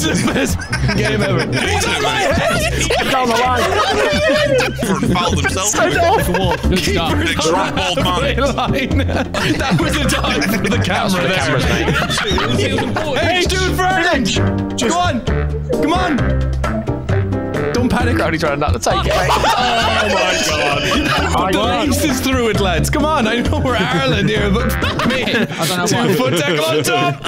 It's the best game ever. He's on my head. Down the line. For fouled himself. Good stuff. Big strong bald man. Line. That was a dive for the camera. The cameras, mate. Hey, dude, Ferdinand! Come on! Come on! Don't panic. Crowdy's trying not to take it, oh, mate. Put the laces through it, lads. Come on, I know we're Ireland here, but me. Two foot tackle on top.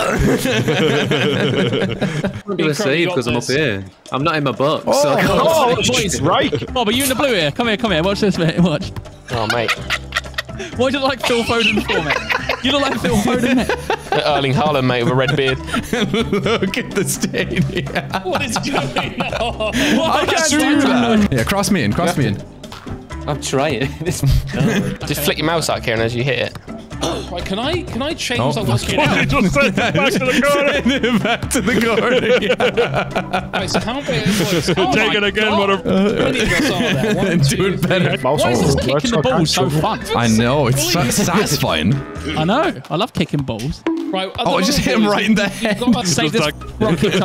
Let's see, because I'm up here. I'm not in my box. so I can't Oh, see. boys, oh, right. Oh, Bob, are you in the blue here? Come here, come here. Watch this, mate. Watch. Oh, mate. Why do you look like Phil Foden for mate? You look like Phil Foden, mate. Erling Haaland, mate, with a red beard. Look at the stadium. What is going on? I can't do that. Yeah, cross me in, cross me in. I'm trying. Just flick your mouse out, Kieran, as you hit it. Right, can I can I change Oh. like what's going on? Just send it back to the corner. Send it back to the corner. Right, so how big? Like, oh Take it again, God. mother- How many of us are there? One, Do it better. three. Why is this kicking the ball so fun? I know, it's sa- satisfying. I know. I love kicking balls. Right, Oh, I just hit him right in the you've head. got to Save this rocket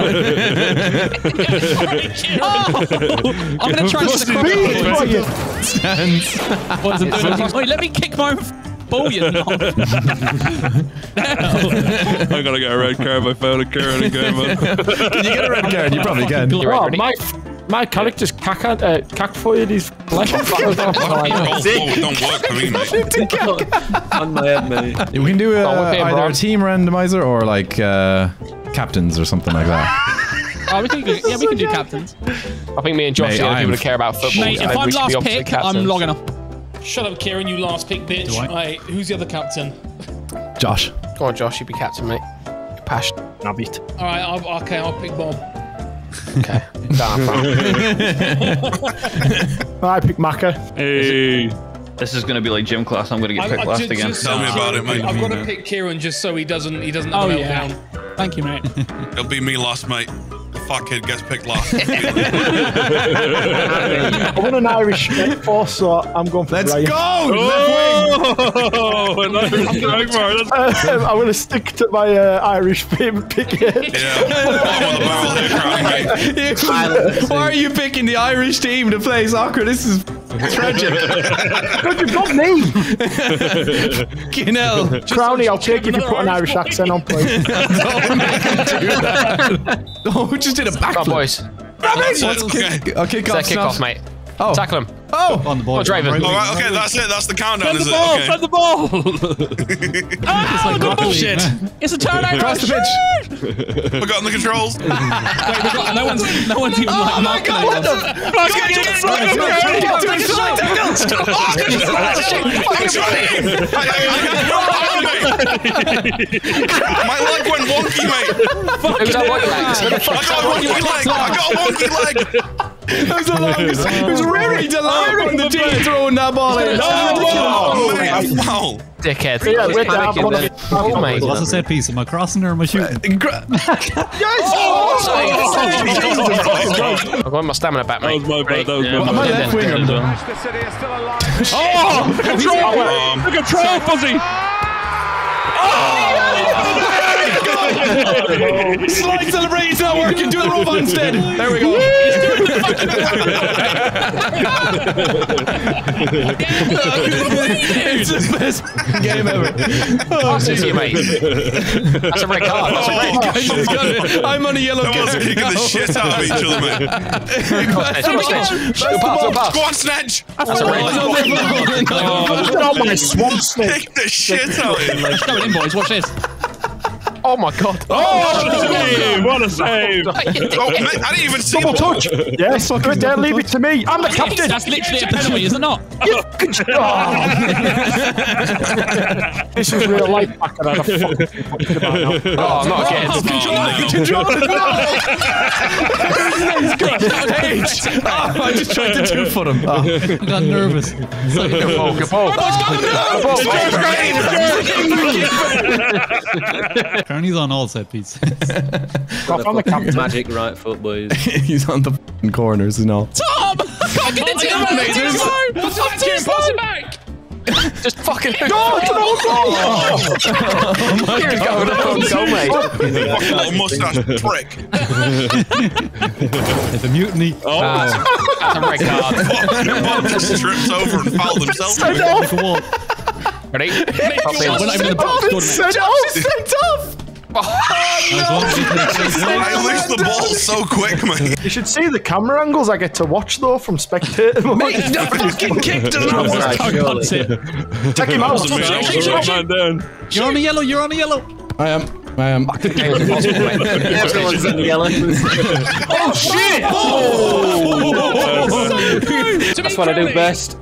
oh, I'm going to try and Just cross me, the boy. Stands. What is it? Wait, let me kick my own ball, you knob. I gotta get a red card by fouling Kieran again, man. Can you get a red card? You probably can. You ready? Oh, ready? my, my character's cack, uh, cack for you, these flesh. Roll forward don't work for me, mate. On my head, mate. We can do uh, Oh, whip it, either bro. a team randomizer or like uh, captains or something like that. Oh, we can yeah, we can do captains. I think me and Josh Mate, are the only people that care about football. Mate, so if I'm last opposite pick, I'm captains. logging off. Shut up, Kieran, you last pick, bitch. Do I? Right, who's the other captain? Josh. Go on, Josh, you be captain, mate. You're passionate. Nabbit. All right, I'll, okay, I'll pick Bob. Okay. I pick Maka. Hey. This is gonna be like gym class. I'm gonna get I- picked I last ju- again. just- Tell me about it, mate. I've got to pick Kieran just so he doesn't he doesn't have Oh, yeah. meltdown. Thank you, mate. It'll be me last, mate. The fuckhead gets picked last. I want an Irish straight force, so I'm going for Let's Brian. go! Left Oh, an Irish strike force. Um, I'm going to stick to my uh, Irish favorite pick here. yeah. Bottom of the barrel here, Crowley, mate. wing. Why are you picking the Irish team to play soccer? This is tragic. Good, you've got me. you know. Crowley, I'll take you if you put an Irish accent on, please. Don't make him do that. Oh, who just did a Come on, backflip? boys. Let's Okay. kick, I'll kick off. kick off, mate. Oh. Tackle him. Oh. On the ball. Oh, Draven. All right, okay, that's it. That's the countdown, is the it? ball, Okay. send the ball. Oh, oh, shit. It's a turnover. Across the pitch. We got the controls. Wait, we've got- no one's, no one's even like oh marking it. What the? I'm trying. I, I, I, my leg went wonky, mate. Who's that white legs? Where the I fuck's got a that wonky leg. I got a wonky leg. It was the longest. It was really delayed on the team throwing that ball in. Oh, mate, a foul. Dickhead? Yeah, Just wait, I'm panicking gonna then. get- Oh, mate. What's the set piece? Am I crossing or am I shooting? Oh, oh, I've got my stamina back, mate. That was my bad, that was my My left winger. Oh, the control. The control, Fuzzy. Slide celebrate. It's not working. Do the robot instead. There we go. it's the best game ever. Oh, see you, mate. That's a red card. Oh, That's a red I just got it. I'm on a yellow that was kicking the shit out of each other, mate. That's a red Go past, go on, Snedge. That's a red Look at all my swamp snake. Kick the shit out of him. Going in, boys. Watch this. Oh my god. Oh, oh what a save. Oh, oh mate, I didn't even see Double touch. Yes, good there. Leave it to me. I'm the captain. That's literally a penalty, is it not? This is real life back and I fucking fucking about now. Oh, I'm not getting. Oh, I just tried to two foot him. Ah. Oh. I got nervous. Good ball, good ball. Carney's on all set pieces. I'm the captain. Magic right foot, boys. He's on the f***ing corners and all. Tom! Can't get into I it. got it. I'm too slow. Pass it back, Kieran, pass it back. Just fucking. Go, go, go! Kieran's going on goal, mate. Fucking little mustache prick. It's a mutiny. Oh, That's a red card. Fucking Bob just tripped over and fouled himself. Send off! Like. Ready? We're not even in the box. Jordan, mate. Send off! Sent off. Oh, as long as you can say I lose the ball so quick, man. You should see the camera angles I get to watch though from spectator mode. Mate, no fucking kicked him out. Offside, Go surely. punts it. Take him out. Wasn't me. Take him That was out. the right man down. You're on the yellow, you're on the yellow. I am. I am. Game's impossible, mate. Everyone's in the yellow. Oh shit! Oh! That's what I do best.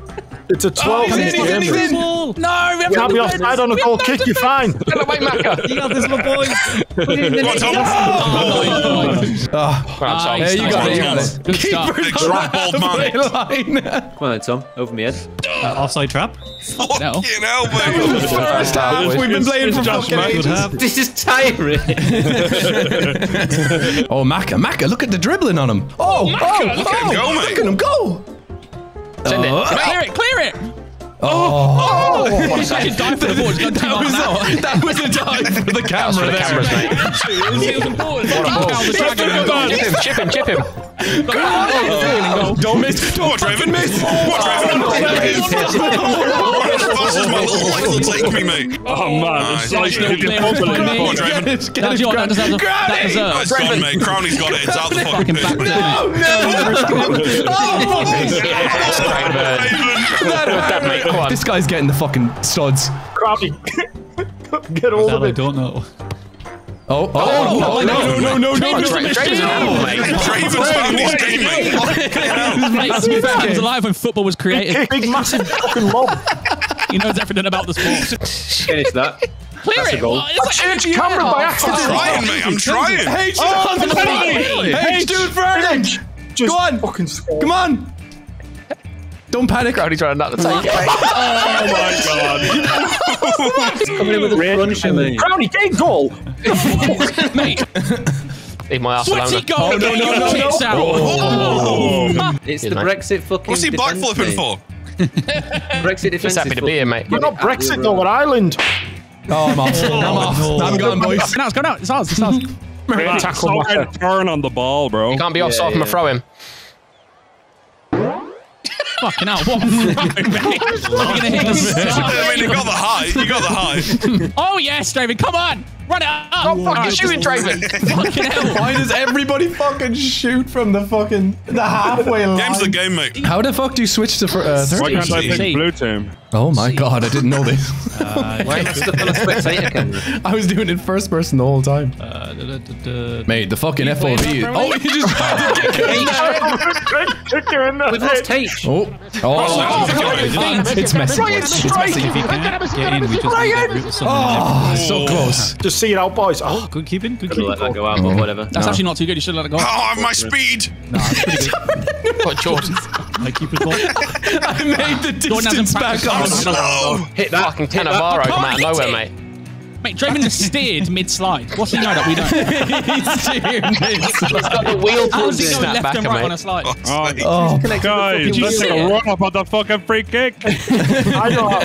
It's a 12 he's in, minute he's in, he's game. in. Ball. No, we have Can't be offside on a goal kick, you're fine. Get away, Maka. You got this, my boy. Come on, Tom. I'm sorry. Nice, Hey, you nice, got it, nice, you got nice. it. Good start. Big drop bald man. Line. Come on then, Tom. Over me head. Uh, offside trap. No. Fucking hell, mate. First half, we've been playing for fucking Good ages. half. This is tiring. Oh, Maka, Maka, look at the dribbling on him. Oh, oh, look at him oh, go, look mate. at him go. Send it. Clear it, clear it. Oh, He's fucking diving for the ball. He's that was an hour. a, that was a dive for the camera for the there. cameras, mate. It was important. The dragon and goal. Chip him, chip him, chip him. Don't miss. Come on, Draven. Come on, Draven. As fast as my little legs will take me, mate. Oh man, it's like Still clear you're it by Come on, me. Draven. That's your, that deserves a, that Oh, deserves. it's gone, mate. Crowley's got it. It's out the fucking Fucking back pitch. there. Oh, that, mate, come on. This guy's getting the fucking studs. Crowley. Get hold That of I it. don't know. Oh, oh, no, no, no, no, no, no, Dra- no. Draven's an animal, mate. Draven's found his game, mate. Fucking hell. Mate, to be fair, he was alive when football was created. Big, massive fucking lob. He knows everything about the sport. Finish that. Clear That's a it. goal. What? It's like Changed camera by accident. I'm Trying, mate. I'm trying. H, Oh, on the penalty. H, do it for Erling. Just Go on. fucking score. Come on. Don't panic. Crowley's running out to take it, mate. Coming in with a cruncher, mate. Crowley, get a goal. Mate, Leave my ass what's he alone. going? Oh, no, no, no, Kicks out. Oh. It's the mate. Brexit fucking. What's he defence, backflipping for? Brexit defense. He's happy to be here, mate. We're not Brexit though, we're Ireland. Oh, I'm off. Oh, I'm off. I'm gone, boys. No, it's gone out. It's ours. It's ours. Great tackle, turn on the ball, bro. Can't be offside from a throw in. Fucking hell. What? You're gonna hit us. I mean, you got the height. You got the height. Oh yes, Draven, come on, run it up. Oh, fucking shooting, Draven. Fucking hell. Why does everybody fucking shoot from the fucking the halfway line? Game's the game, mate. How the fuck do you switch to fir- uh, third? Why can't I pick blue team? Oh my god, I didn't know this. Why not the full spectator camera? I was doing it first person the whole time. Uh, da, da, da, da. Mate, the fucking playing FOV. that, Oh, he just tried to kick it in there. Kick her in the We've lost. H. Oh, oh, it's messy. It's messy. If you get in, we just need that route with someone Oh, so close. Just see it out, boys. Oh, there. Good keeping, good Could have let keeping. that go out, but whatever. That's actually not too good. You should let it go. Oh, I have my speed. What, Jordan? I keep it going. I made the Jordan distance back practiced I'm slow. Hit that fucking Cannavaro oh, come out of nowhere, mate. Mate, Draven just steered mid-slide. What's he know that we don't? He's steering this. The wheel How's he going snap left back, and right on a slide? Oh, oh Guys, Did you let's see take a run up on the fucking free kick. I know how.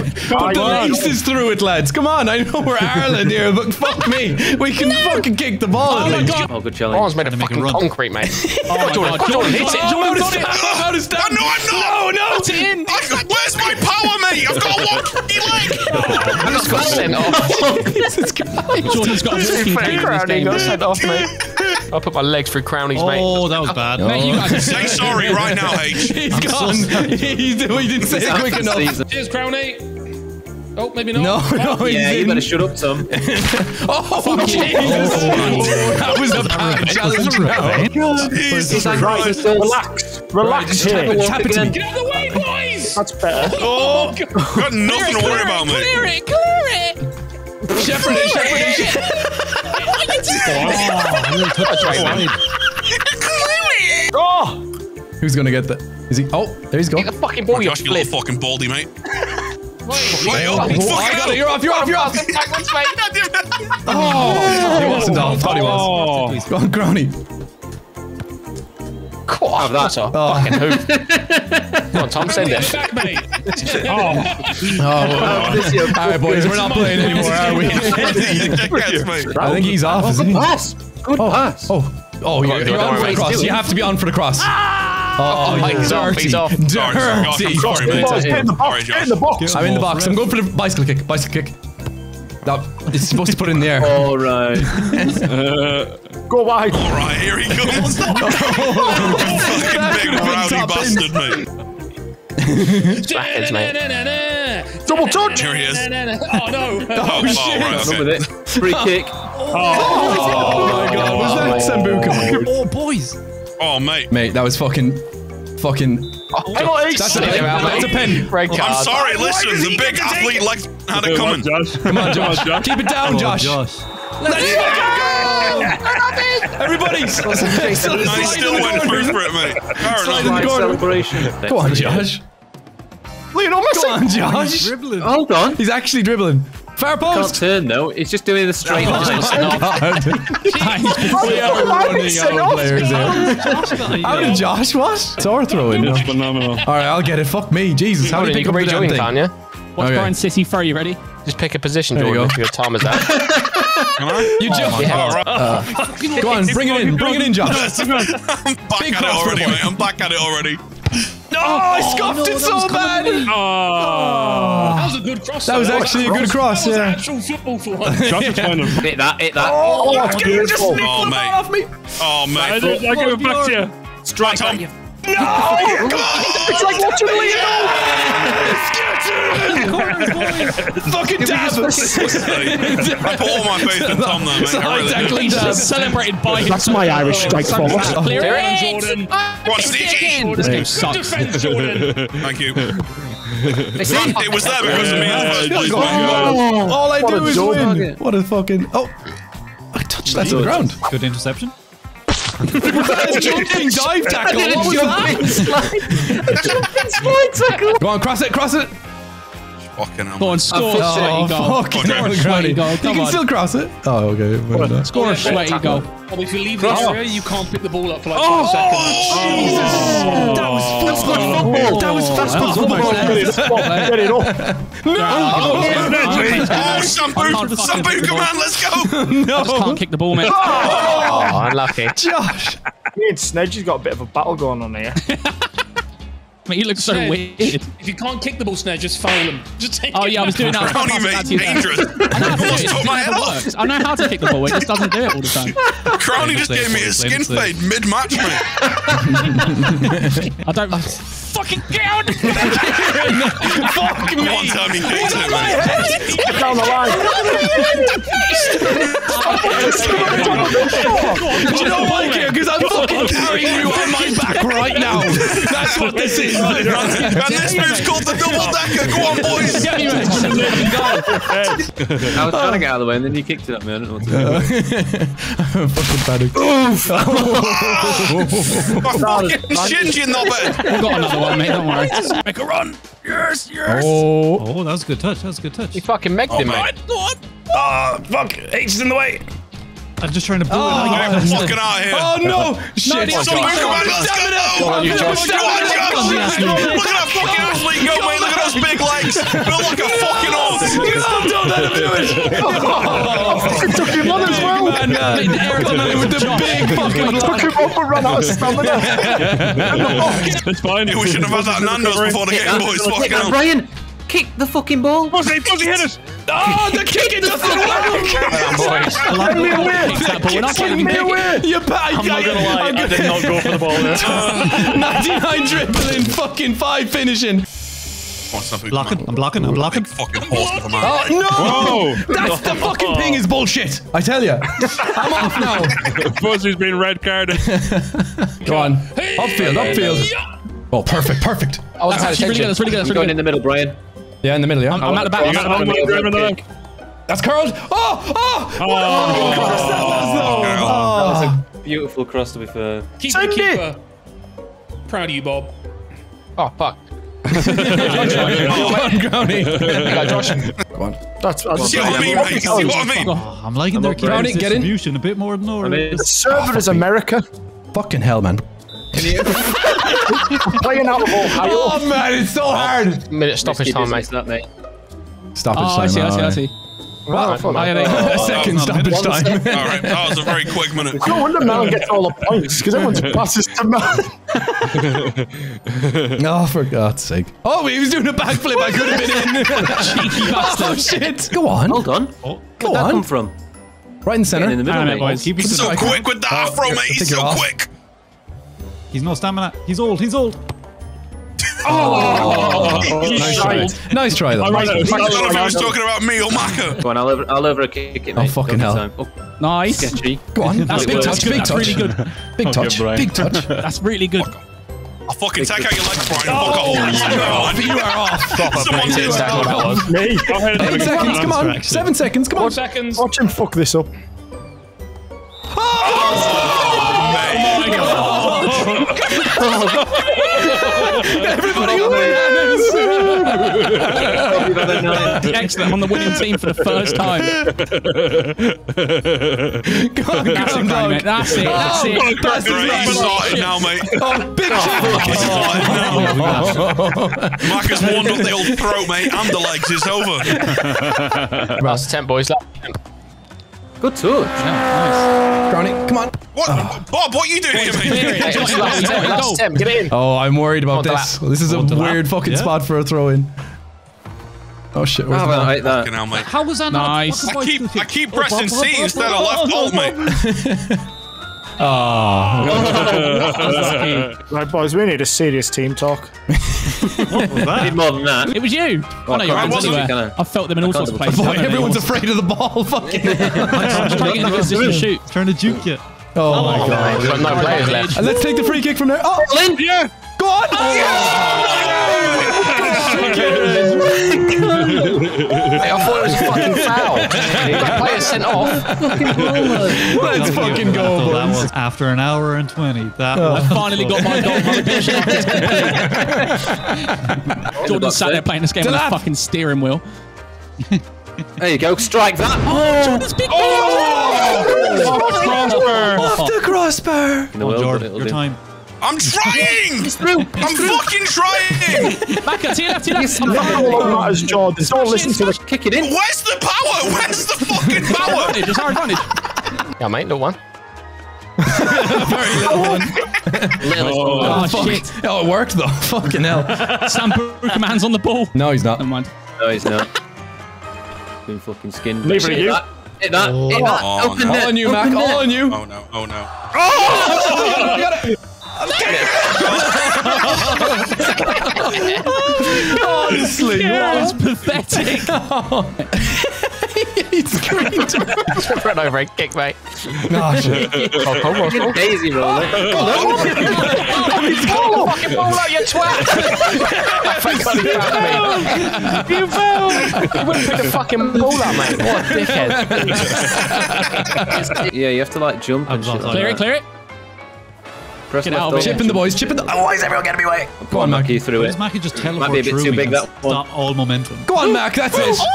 I the know. laces through it, lads. Come on, I know we're Ireland here, but fuck me. We can fucking kick the ball. Oh my god! Oh, good Orange challenge. made of a fucking concrete, mate. Oh my Jordan, god! Jordan, hit it. Jordan, Jordan, got it. How to stop? No, I'm not. No, no. Put it in. Where's my power, mate? I've got a wonky leg. I just got sent off. Jordan's got a walking cane in this game. got sent off, mate. I put my legs through Crowley's, mate. Oh, that was bad. Mate, you guys are Say sorry right now, H. He's gone. he, he didn't say it quick enough. Season. Cheers, Crowny. Oh, maybe not. No, oh, no, he's Yeah, you better shut up, Tom. Oh, Jesus. Oh, oh, that was a bad challenge round. Jesus Christ. Christ. Relax. Relax here. Tap it to me. Get out of the way, boys! That's better. Oh, got nothing to worry about, mate. Clear it, clear it. Shepherd it, shepherd it. Oh! Who's gonna get that? Is he? Oh, there he's Get going. the fucking ball, you Gosh, you little fucking baldy, mate. Wait, Wait, oh, Oh, fucking I got it. You're off. You're off. You're off. Backwards, mate. Oh, he wasn't off. Oh. Thought he Oh, was. Go on, Crowny. God, that. that's oh. a fucking hoop. Come on, Tom, send it. back, mate. Oh, all right, boys, we're not playing anymore, are we? You dickheads, mate. I think he's off. Oh, isn't he? Pass. Good oh, pass. Oh, oh, you're, you're on for the cross. You have to be on for the cross. Ah! Oh, my you God, dirty, he's off. Sorry, sorry, Josh. I'm sorry, mate. Boys, get in the box. Get in the box. I'm in the box. I'm going for the bicycle kick. Bicycle kick. No, it's supposed to put it in the air. All right. Go wide. All right, here he comes. Fucking big could've rowdy bastard, mate. Backwards, mate. Double touch. Here he is. Oh no! Oh, oh, shit. oh, right, okay. with it. Free kick. Oh my god, was that oh, Sambuca? Oh, boys. Oh, mate. Mate, that was fucking, fucking. Penalty. That's a pen. That's a pen. Red I'm sorry, listen, the big athlete like had it Come on, coming. Josh. Come on, Josh. Keep it down, Josh. Josh. Let's fucking go! Everybody, I still went through for it, mate. Fair Slide in the corner. celebration. Come on, Josh. Lionel Messi. Come on, Josh. Dribbling. Hold on. He's actually dribbling. Far Can't turn though. He's just doing the straight oh line. we are running out of players here. How did Josh what? It's our throwing. All Phenomenal. right, I'll get it. Fuck me, Jesus. How Jordan, did you you pick up the damn thing? you? Watch Okay. Brian City throw. You ready? Just pick a position, There you Jordan, go. if your time is out. Can I? You oh jump. Yeah. Oh, Go on, bring it in. Bring it in, Josh. I'm back Big at it cross for the already, mate. I'm back at it already. No, oh, I scuffed it so bad. Oh. That was a good cross. That was actually a good cross, Yeah. That was yeah. actual football for one. Josh is kind of. Hit that. Hit that. Oh, that's beautiful. Oh, mate. Off me. Oh, I mate. didn't like it back to you. Strike Tom. It's like watching Lionel. Fucking dab. I put all my faith in Tom there, mate. I really. Exactly dab. Just celebrated by That's my Irish strike force. Clear Well it. done, Jordan. Go on, Stevie. This game Good sucks. defense, Jordan. Thank you. It was there because of me in the first place, mate. All I do is win. What a fucking. Oh. I touched that to the ground. Good interception. That jumping dive tackle. What was that? Jumping slide tackle. Go on, cross it, cross it. Fucking hell. Go on, score a Oh, sweaty goal. fucking Okay. hell, Sweaty Granny. goal, You can on. still cross it. Oh, okay. well done. Score a sweaty goal. Oh, if you leave the area, you can't pick the ball up for like oh, five seconds. Oh. Oh. That was fast football. That was fast Oh, football. Get it up. Oh, Sambu, can't fucking Sambu, pick the come ball. on, let's go. I just can't kick the ball, mate. Oh, unlucky. Josh. Me and Snedge has got a bit of a battle going on here. Mate, you look so Sned, weird. If you can't kick the ball, Sned, just foul him. Just take Oh yeah, I was doing that. I was Brownie, mate, to you there. dangerous. I know how to do it, it took just my never head off. works. I know how to kick the ball, it just doesn't do it all the time. Crowley just gave me a skin fade mid-match, mate. I don't oh, fucking get out. Fuck me. One time he kicked it, mate. Get down the line. Do you know why, Kieran? Because I'm fucking carrying you on my back right now. That's what this is. And this move's called the double decker. Go on, boys. Get me, mate. I was trying to get out of the way and then you kicked it at me. I don't know what to do. fucking panic. Fucking Shinji knobhead. We've got another one, mate. Don't worry. Make a run. Yes, yes. Oh. Oh, that was a good touch. That was a good touch. You fucking megged him, mate. Ah, fuck. H is in the way. I'm just trying to build Oh, it. I'm fucking out of here. Oh no! Shit! the Sambu, come on, let's go. Go on, you Josh. Go on, Josh. Look at that fucking athlete go, mate. Look at those big legs. Built like a fucking horse. Don't let him do it! It took him on as well. And uh, come in with the big fucking Took him up and ran out of stamina. It's fine. We should have had that Nando's before the game, boys. Kick Fucking that, hell. Brian, kick the fucking ball. Pussy, pussy, hit it. Oh, the kicking doesn't work! Get me away. But we're not getting me away. You I'm not gonna lie, I did not go for the ball there. 99 dribbling, fucking 5 finishing. Come on, Sambu, Blocking. I'm blocking. I'm blocking. on. Fucking horse of a man. Oh, no! Oh, That's the fucking ping is bullshit. I tell you. I'm off now. Pussy's been red carded. Go on. Upfield, upfield. Oh, perfect, perfect. I wasn't paying That's really good. attention. That's really good. That's Going really in the middle, Brian. Yeah, in the middle, yeah. I'm, I'm at the back. Oh, you I'm got at one the more back. drive in the left. That's curled. Oh, oh! Oh. Oh, Beautiful cross, to be fair. Keep Send the it. keeper. Proud of you, Bob. Oh, fuck. Go on, Growney. You got That's, that's See what I mean, mate? See what I mean? Oh, I'm liking their Brownie, get in. a bit more than I Norway. mean, the server is America. Fucking hell, man. Playing out of all high Oh man, it's so hard. Minute stoppage Risky time, business, mate. that, mate. Stoppage Oh, I see, I see, I see. Wow, fuck. Oh, yeah, there you go. A second stoppage time. All right, that was a very quick minute. No wonder Melon gets all the points because everyone's passes to Melon. Oh, for God's sake. Oh, he was doing a backflip. I could have been in. Cheeky oh, shit. Go on. Hold on. Oh. Go Where'd that on. come from? Right in center. In the middle, Hang on, mate. boys. Keep it So quick with the uh, afro, mate. He's it so off. quick. He's no stamina. He's old. He's old. Oh! oh. Nice try. Nice try, though. I don't know if he was talking about me or Maka. Go on, I'll over, I'll over a kick it, Oh, fucking hell. Oh, Nice. sketchy. Go on. That's big touch. That's good. Big That's touch. really good. Big touch. Big touch. That's really good. I'll fucking take out your legs, Brian. Oh, fuck off. You are off. Someone did. Exactly what that was. Me. Eight seconds. Come on. Seven seconds. Come on. Four seconds. Watch him fuck this up. Oh, Everybody wins! Excellent, On the winning team for the first time. Go on. Go That's it, on. Granny, mate. Go on. That's it. That's oh, it. That's the Great, he's started now, mate. Oh, big He's shot. started now. Oh, Maka's warmed up the old throat, mate, and the legs. It's over. Last attempt, boys. Last Good touch. Granny, come on. What? Oh. Bob, what are you doing here, mate? Last attempt, last attempt. Get in. Oh, I'm worried about this. This is a Hold lap. weird fucking Yeah. spot for a throw in. Oh shit, where's Oh, the well. I that. Hell, mate. How was that Nice. not? I keep, I keep pressing C instead of left alt, mate. Ah. Right, boys, we need a serious team talk. What was that? Need more than that. It was you. I oh, know your I hands wasn't. anywhere. I felt them in all sorts of places. Boy, everyone's afraid of the ball. Fucking. I'm trying to get in a position to shoot. Trying to juke you. Oh my god. We've no players left. And let's take the free kick from there. Oh, Lynn! Yeah. go on. Oh, hey, oh, I thought it was a fucking foul. That player sent off. Let's fucking go, So that boys. was after an hour and 20. That I was finally got my goal. My redemption arc complete. Jordan sat there playing this game on a fucking steering wheel. There you go. Strike that. Oh, oh. Jordan's big oh. Off the crossbar. In the Oh, world, Jordan, your do. time. I'm trying! I'm fucking trying! Back up to your left, to your left. All that matters, Jordan. Don't listen to the Kick it in. Where's the power? Where's the fucking power? Advantage, it's our advantage. Yeah, mate, no one. Very little one. Oh, Oh, shit. Oh, it worked though. Fucking hell. Sam Buchaman's on the ball. No, he's not. Never mind. No, he's not. Been fucking skinned. Leave it Hit you. that. Hit that. Hit that. Oh, Open no. net. All on you, Open Mac. net. All on you. Oh no, oh no. Oh! Honestly, That was pathetic. he screamed. Run over and kick, mate. Oh, shit. Oh, come on, come on. Daisy roller. Fucking ball out, you twat! Thank God he found me. You fell! You wouldn't pick the fucking ball up, mate. What a dickhead. Yeah, you have to like jump and I'm shit. Clear it, clear it. Press Get out of up. it. Chipping the boys. Chipping the. Oh, why is everyone getting me way? Go on, Mac. You through Does it. Mackie just Might be a bit through too me big, that one. stop all momentum? Go on, Mac. That's it.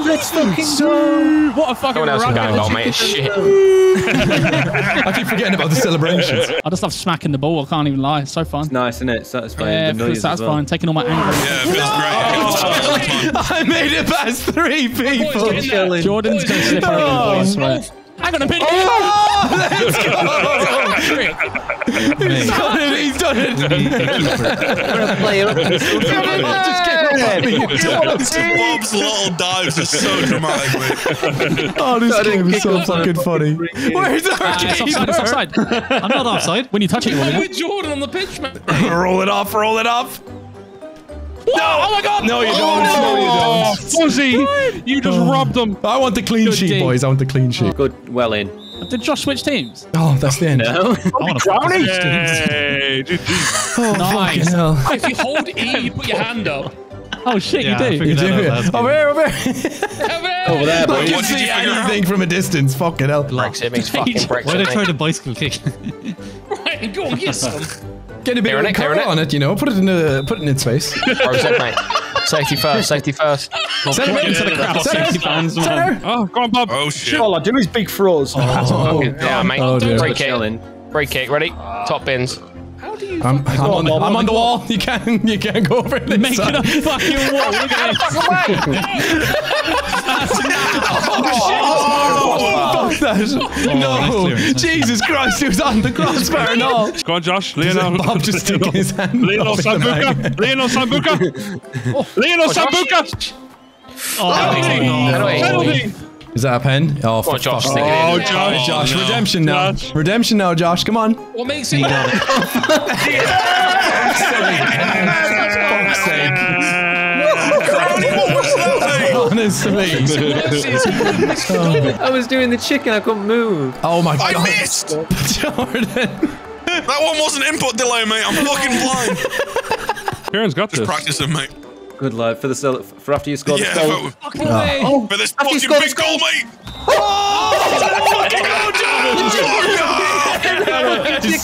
Let's fucking go. What a fucking Someone else can run. go mate. Shit. I keep forgetting about the celebrations. I just love smacking the ball. I can't even lie. It's so fun. Nice, isn't it? Satisfying. Yeah, the it feels noise well. satisfying. Taking all my anger. Yeah, it feels great. I made it past three people. Boys, get in there. Jordan's going to slip oh. over the ball, I swear. Hang on a minute. He's done it. He's done it. Play up. Just get off me. Bob's little dives are so dramatic, mate. Oh, this I didn't game is kick so off fucking that. funny. Where's our Ah, it's offside, it's offside. I'm not offside. When you touch it, I'm you with Jordan on the pitch, man. Roll it off. Roll it off. No! Oh my god! No, you don't. Oh, no, you Oh, Fuzzy, you just oh. robbed them. I want the clean Good sheet, D. boys. I want the clean oh, sheet. Good, well in. Did Josh switch teams? Oh, that's the end. No. I want to Brownie? Hey, Oh, Nice. hell. If you hold E, you put your hand up. Oh shit, Yeah, you do. You do out Over game. here, over here. Over there. Over there, I boy. What can see figure out? anything from a distance. Fucking hell. Brexit means fucking Why Brexit. did I try mate. the bicycle kick? Right, go on, get some. Get a bit Clearing of it, clearing curl it. on it, you know. Put it in a, put it in its face. Brexit, mate. Safety first, safety first. Center it. Into the crowd. Center. Safety fans, man. Center. Oh, go on, Bob. Oh shit. All I do is big throws. Oh, oh, oh Yeah, mate. Oh, dear. Free Good kick. chilling. Free kick. Ready? Top bins. How do you? I'm, I'm, on, the, I'm on the wall. You can't. You can't go over this Making side. a fucking wall. Look at Oh, fuck that! Oh, oh, oh, no, clearance. Jesus Christ, he was on the crossbar and all. Go on, Josh. Lionel. Bob just sticking his hand. Lionel up in the bag. Sambuca. Lionel Sambuca. Lionel Sambuca. Penalty. Is that a pen? Oh, for Josh, fuck's stick it Oh, Josh. Josh, no. redemption now. Josh. Redemption now, Josh. Come on. What makes it? Fuck's sake. Crowley, Honestly. Oh. I was doing the chicken. I couldn't move. Oh my I god. I missed! Jordan. That one wasn't input delay, mate. I'm fucking blind. Kieran's got this. Practice Practicing, mate. Good lad for the cel- for after you score Yeah, the goal. for, ah. Oh. for this After you fucking scored big the goal, mate. Oh.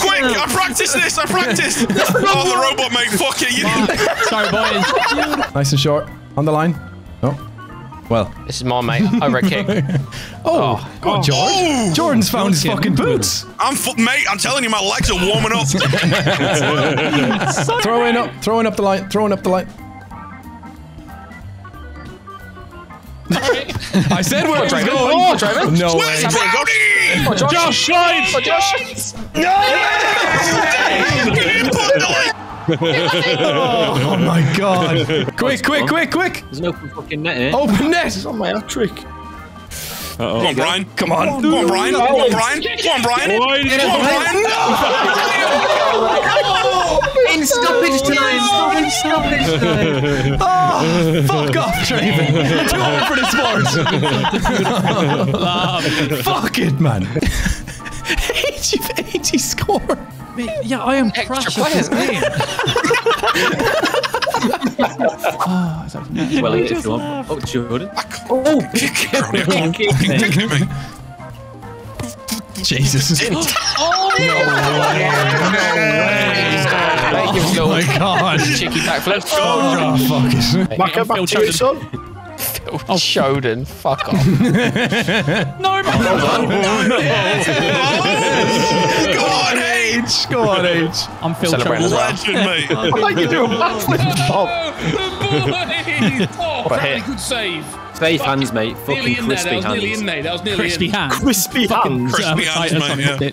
Quick! I practiced this. I practiced. Oh, the robot, mate. Fuck it. You Sorry, boys. Nice and short. On the line. Oh. Well. This is my mate. Over a kick. Oh, go on, George. Oh, Jordan's found his fucking boots. I'm fu- mate. I'm telling you, my legs are warming up. Throwing up, throwing up the light, throwing up the line. I said where it was going. Oh, Draven. No Where's way. Crowley? Oh, Josh. Josh slides. Oh, Josh. Input delay. Oh my god. Quick, quick, quick, quick. There's no fucking net here. Open net. It's On my hat trick. Come on, Brian. Come on. Come on, Brian. Come on, Brian. Come on, Brian. Why did Come on, you- Brian. In stoppage time. In stoppage time. Oh, fuck off, Draven. Too old for this sport. fuck it, man. 80, 80 score. Mate, yeah, I am Extra crushed. players, mate. Ah, well, if you want. Oh, Jordan. Crowley, I can't fucking take it, mate. Jesus. Make him Oh go my god. cheeky backflip. Oh, oh fuck it. Back up, back to you, son. Oh, Shoden. Fuck off. No, man. Oh, Go on, H. H. Go on, H. I'm Phil Celebrate as well. Legend, mate. I like you do a backflip, Bob. Oh, What a hit. good save. Safe hands, mate. Nearly Fucking in there. That crispy was nearly in hands. there. That was nearly Crispy in. hands. Crispy hands. Crispy hands, mate, yeah.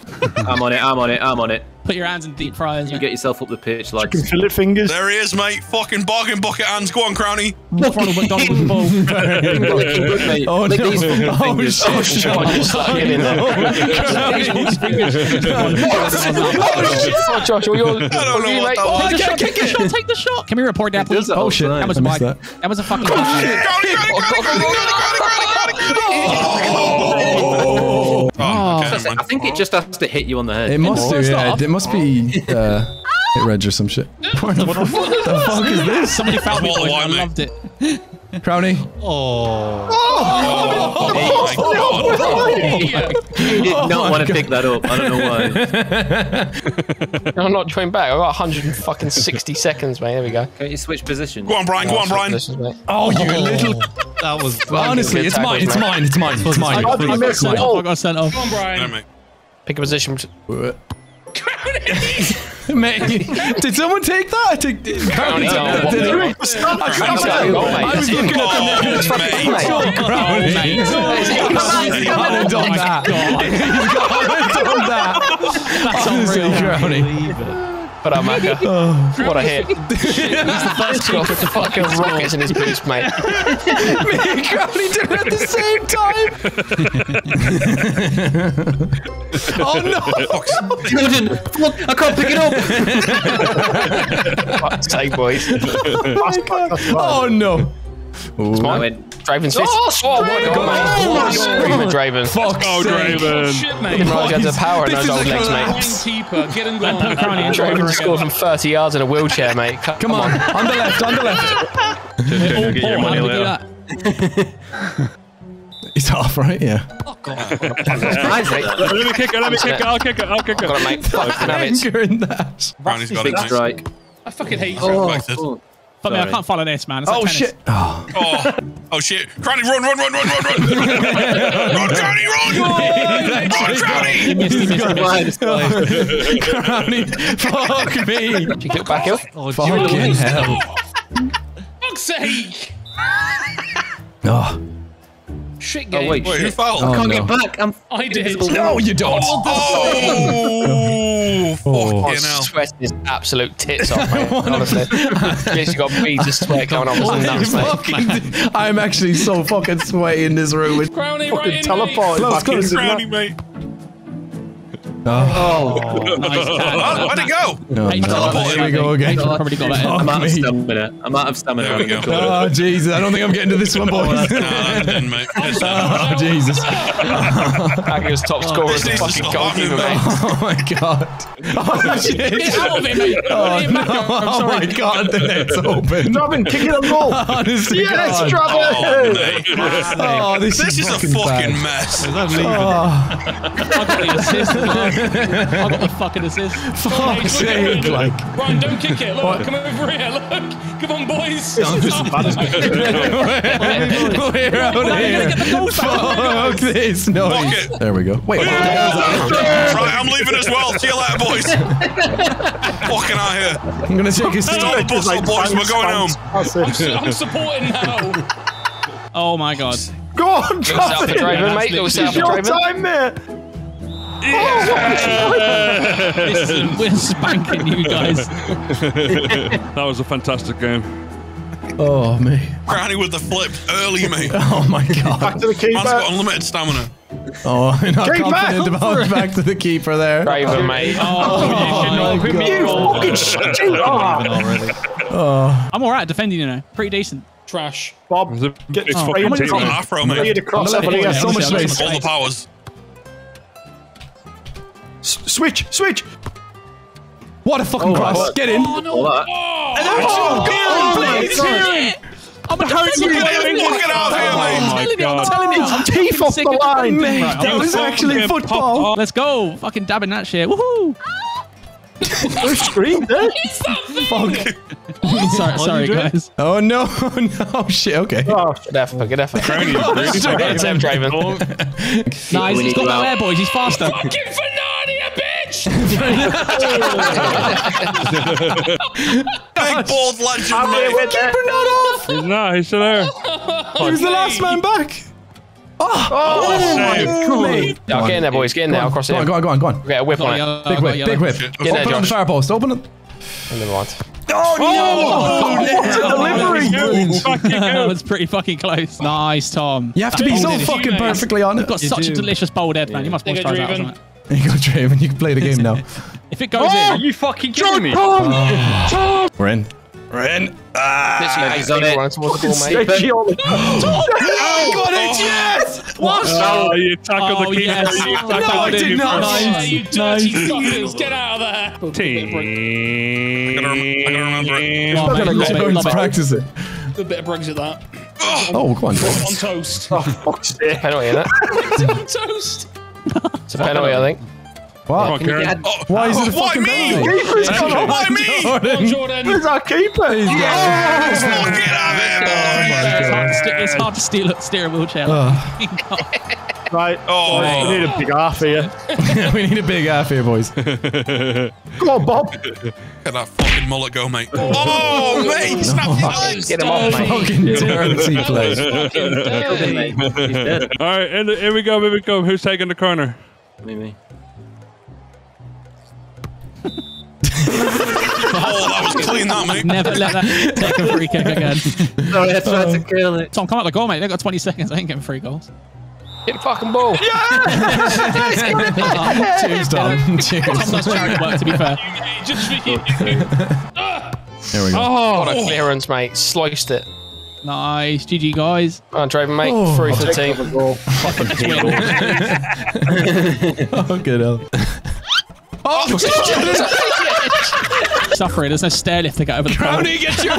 I'm on it. I'm on it. I'm on it. Put your hands in deep fryers. You mate. get yourself up the pitch, like. Chicken fillet fingers. There he is, mate. Fucking bargain bucket hands. Go on, Crowley. Ronald McDonald with the ball. Finger licking good, mate. Oh, Lick no. these fucking Oh, fingers. shit. Oh, just like get in there. Oh, Josh, all your. I don't know what that Oh, was. take the shot, take the shot, take the shot. Can we report that, please? does that Oh all shit. the time. That was I a missed bike. that. That was a fucking. Crowley, Crowley, Crowley, Crowley, Crowley, Crowley, Crowley. Oh, okay, never I think it just has to hit you on the head. It must do, yeah. It must be uh, hit reg or some shit. What the, fuck, is this? Somebody found me. Bottle I loved it. Crowley? Oh. Oh, my God. You did Oh not my want to God. pick that up. I don't know why. I'm not joined back. I've got 160 seconds, mate. There we go. Can't you switch position? Go on, Brian. Go on, Brian. Positions, mate. Oh, you oh. little. That was. Honestly, it's mine. It's mine. It's mine. It's mine. I got missed sent off. I got sent off. Come on, Brian. Pick a position. Mate, did someone take that? I Did oh, it? what- I Crowley's was got a goal, mate. I was looking at the net. Mate. Oh, Crowley. He's gone and done that. He's gone and done that. That's Honestly, unreal. Crowley. But I'm What a hit. He's the first got fucking rockets in his boots, mate. Me and Crowley did it at the same time. oh no! Jordan, fuck, I can't pick it up. Fuck's sake, boys. Oh no! I went. Draven's fist. Oh, oh my god, mate. What a screamer, Draven. Fuck! Oh, Draven. Shit, mate. Didn't realise he had the power in This those is old a legs, mate. collapse. Keeper, get him gone. Draven scored from 30 yards in a wheelchair, mate. Come, Come on, on the left, on the left. Paul, how do we do that? He's off, right? Yeah. Let me kick it. Let me kick it. I'll kick it. I'll kick it. Got it, mate. Fucking have it. Anger in that. Crowley's got it, Big mate. strike. I fucking hate oh, you. Oh, Expected. oh. Man, I can't follow this, man. It's Oh tennis. shit! Oh. Oh, oh shit. Cranny, run, run, run, run, run, run. run, Cranny, run. Run, Cranny. He missed, he missed, he missed. Crowny, fuck me! She click back hill. Oh, Fucking hell! Fuck's sake! Oh. Shit Oh, game. wait, Wait, who shit. fell? Oh, Can't no. get back. I'm I did. invisible. No, you don't. Oh, Oh, fucking hell. sweating his absolute tits off, mate. Honestly. Literally got beads of sweat going on. What nuts, fucking- I'm actually so fucking sweaty in this room. It's- Crowley Fucking right in, teleport Close, close. into mate. Oh. oh, Nice Oh, catch. where'd it go? no, Hey, no. Teleport. Here we go again. Probably got that. I'm out of stamina. I'm out of stamina. There we go. Oh, Jesus. I don't think I'm getting to this one, oh, boys. Nah, I didn't, mate. It's, Oh, Jesus. Aggies top scorer This is the fucking stop goalkeeper, mate. Oh, my God. Oh, shit. Get out of it, mate. Oh, no. Oh, my God. The net's open. Robin, kick it on goal. Honest to Yes, God. Robin. oh. Oh, this, This is a fucking fucking bad. mess. Oh, I got the assist. as well. I got the fucking assist. fuck's sake. Like, Ryan, don't kick it. Look, come over here. Look. Come on, boys. we're out Well, of I'm here. gonna get the goals back. Fuck this noise. Fuck it. There we go. Wait, what the? Right, I'm leaving as well. See you later, boys. Fucking out here. I'm gonna take a Stop the seat. bus, up, boys. We're going home. That's it. I'm supporting now. Oh my god. Go on, Little set up for Draven. Draven, mate. Little set up It's your time, mate. This is, we're spanking you guys. That was a fantastic game. Oh, me. Cranny with the flip early, mate. Oh, my God. Back to the keeper. Man's got keeper. unlimited stamina. Oh, I'm not Keep back, confident about back to the keeper there. Draven, mate. Oh, my God. Fucking shit. Oh, I'm alright at defending, you know. Pretty decent. Trash. Bob, It was a get big straight fucking into team. it. Got an afro, Ready mate. to cross I'm up gonna- and yeah, so much S- Switch, switch. What a fucking cross. Get in. All that. I'm a hurry Get fucking out of here, mate. my I'm telling you. I'm Teeth off the line. Mate, Right, that was actually football. Let's go. Fucking dabbing that shit. Woohoo. Who screamed there? sorry, sorry, guys. Oh, no. No, shit. Okay. Oh, Good effort, good effort. Cranny is really Sorry. Good attempt, Draven. Nice. We He's need got you that out. boys. He's faster. Fucking Fanania, bitch! Big bald legend, I'm here mate. with it. Not off. He's not. He's still there. He was the last man back. Oh, oh, oh, oh Mate. Yeah, get in there, boys. Get in there. I'll cross it. Go on, in. go on, go on, go on. Get a whip Got on it. yellow, Big got whip, yellow. big whip. Shit. Get in there, Open on the Josh. fire post. Open it. Oh, never mind. Delivery. that was pretty fucking close. Nice, Tom. You have to be Oh, so fucking perfectly on it. You've got such a delicious bold head, man. You must Take moisturize a that or Draven. something. You go, Draven. You can play the game now. If it goes in, you fucking kidding me? We're in. We're in. Literally, he's eight on people it. running towards the ball, mate. Stretchy on the- I got it. Yes. What? Oh, you tackled Oh, the keeper. yes. You No, I did keeper. not. Ah, you dirty Nice. fuckers. Get out of there. Team. I gotta rem- I gotta remember it. Oh, mate, gonna love it, Jones practice it. Good bit of Brexit, that. Oh, go on. Jones. On toast. Oh, fuck's sake. Penalty, isn't it? on toast. It's a penalty, I think. Come on, What? Karen. Oh, Why is it a oh, Why fucking me? penalty? Keeper's gone off. Why me? Jordan. Jordan. Where's our keeper? He's gone. Fuck it out of here, It's boys. hard to, st- it's hard to steal, steer a wheelchair. Right. Oh, oh. We need a big half here. we need a big half here, boys. Come on, Bob. Look at that fucking mullet go, mate. Oh, mate. Snap your legs. Get him off, mate. Fucking dirty play. He's dead. All right, and here we go. Here we go. Who's taking the corner? Me, me. Oh, that was clean, that, mate. Never let that take a free kick again. Sorry, I tried to um, kill it. Tom, come out the goal, mate. They've got 20 seconds. They ain't getting free goals. Hit the fucking ball. Cheers, Tom. Tom Cheers. does charity work, to be fair. Just for you. There we go. Oh, What a clearance, mate. Sliced it. Nice. GG, guys. Come on, Draven, mate. Oh, Three for the team. Oh, good hell. Oh, Suffering. There's no stair lift to get over the pole. Get your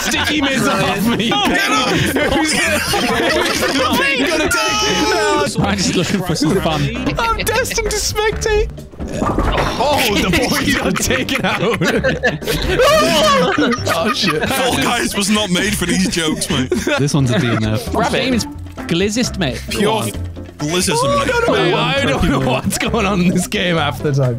sticky miss off me. Oh, get up! Who's the thing gonna take? I'm just looking for some fun. I'm destined to spectate. Oh, the boy got taken out. oh shit. Fall Guys was not made for these jokes, mate. This one's a DNF. This game is glizzist, mate. Pure blizzism, mate. Oh, mate, I don't know what's going on in this game half the time.